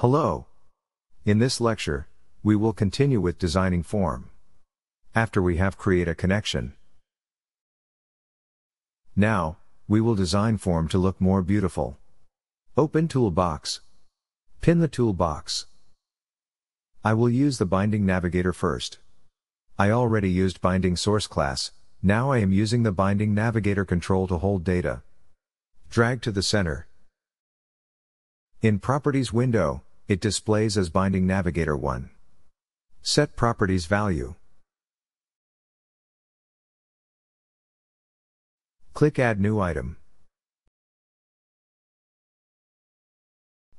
Hello. In this lecture, we will continue with designing form. After we have create a connection. Now, we will design form to look more beautiful. Open toolbox. Pin the toolbox. I will use the binding navigator first. I already used binding source class, now I am using the binding navigator control to hold data. Drag to the center. In Properties window, it displays as Binding Navigator 1. Set Properties Value. Click Add New Item.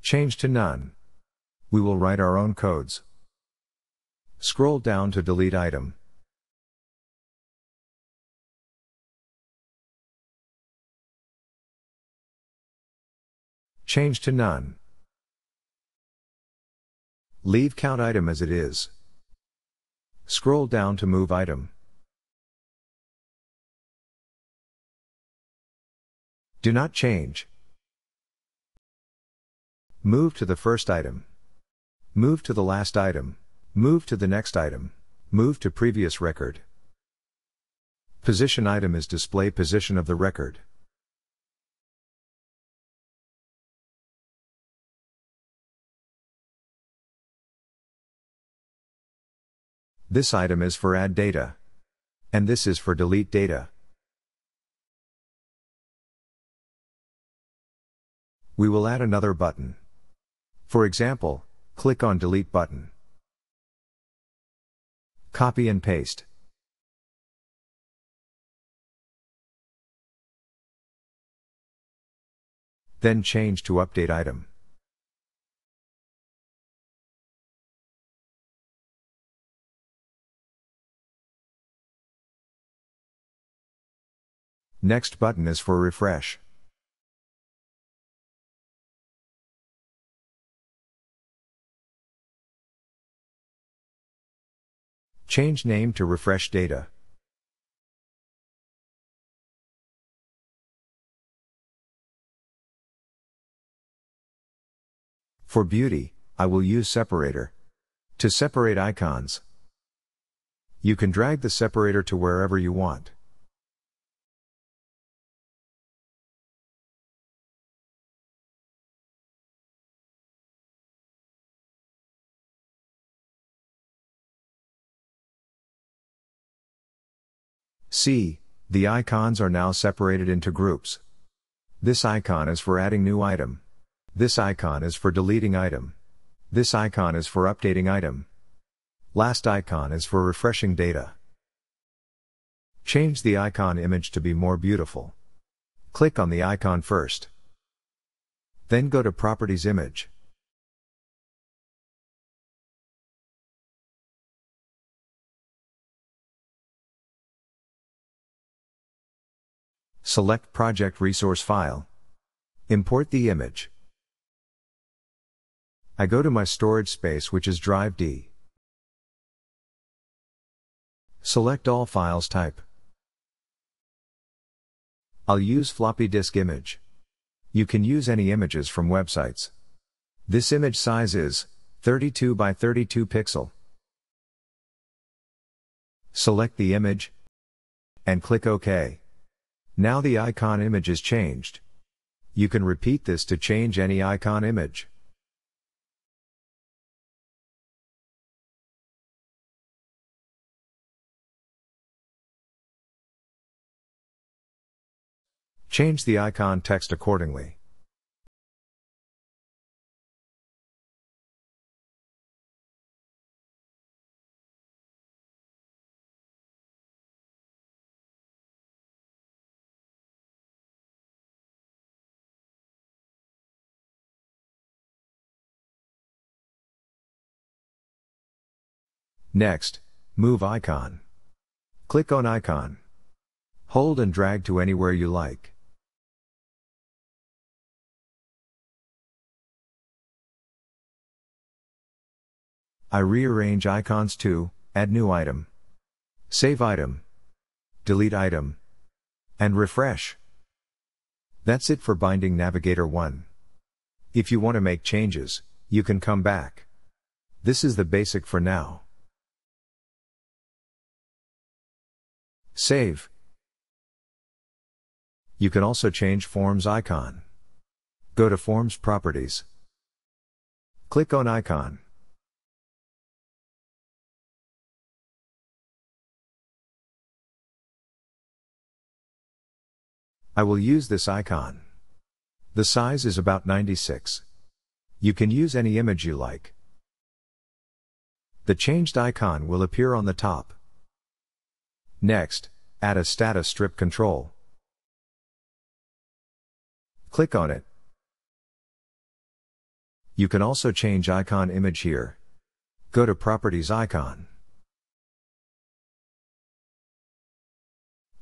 Change to None. We will write our own codes. Scroll down to Delete Item. Change to None. Leave count item as it is. Scroll down to move item. Do not change. Move to the first item. Move to the last item. Move to the next item. Move to previous record. Position item is display position of the record. This item is for add data. And this is for delete data. We will add another button. For example, click on delete button. Copy and paste. Then change to update item. Next button is for refresh. Change name to refresh data. For beauty, I will use separator. To separate icons. You can drag the separator to wherever you want. See, the icons are now separated into groups. This icon is for adding new item. This icon is for deleting item. This icon is for updating item. Last icon is for refreshing data. Change the icon image to be more beautiful. Click on the icon first. Then go to Properties Image. Select Project Resource File. Import the image. I go to my storage space which is Drive D. Select all files type. I'll use floppy disk image. You can use any images from websites. This image size is 32 by 32 pixel. Select the image and click OK. Now the icon image is changed. You can repeat this to change any icon image. Change the icon text accordingly. Next, move icon. Click on icon. Hold and drag to anywhere you like. I rearrange icons to add new item, save item, delete item, and refresh. That's it for Binding Navigator 1. If you want to make changes, you can come back. This is the basic for now. Save. You can also change Forms icon. Go to Forms Properties. Click on Icon. I will use this icon. The size is about 96. You can use any image you like. The changed icon will appear on the top. Next, add a status strip control. Click on it. You can also change icon image here. Go to Properties icon.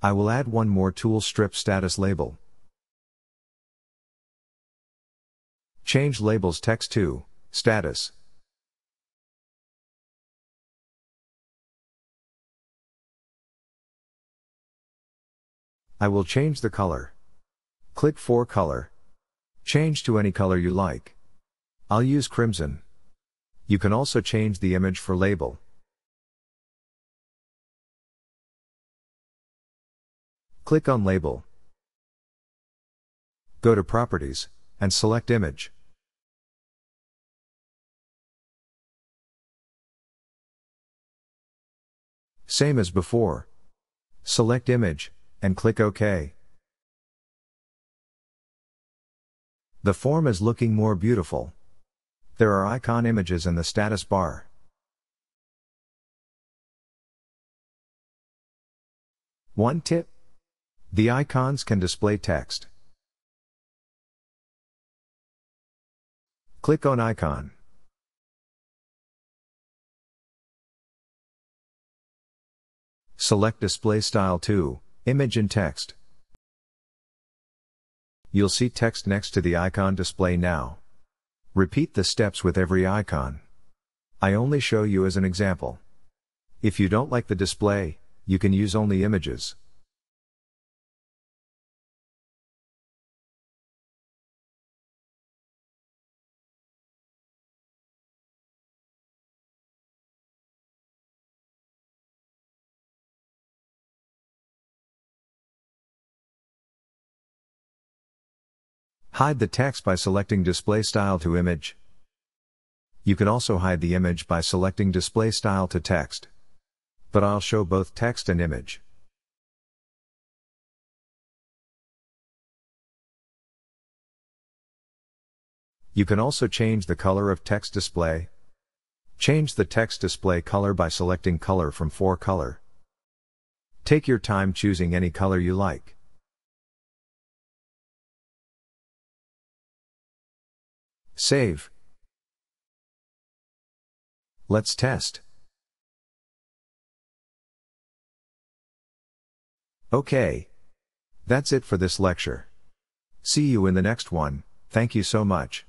I will add one more tool strip status label. Change labels text to status. I will change the color. Click for color. Change to any color you like. I'll use crimson. You can also change the image for label. Click on Label. Go to Properties, and select Image. Same as before. Select Image, and click OK. The form is looking more beautiful. There are icon images in the status bar. One tip the icons can display text. Click on icon. Select display style to image and text. You'll see text next to the icon display now. Repeat the steps with every icon. I only show you as an example. If you don't like the display, you can use only images. Hide the text by selecting Display Style to Image. You can also hide the image by selecting Display Style to Text. But I'll show both text and image. You can also change the color of text display. Change the text display color by selecting Color from ForeColor. Take your time choosing any color you like. Save. Let's test. Okay. That's it for this lecture. See you in the next one, thank you so much.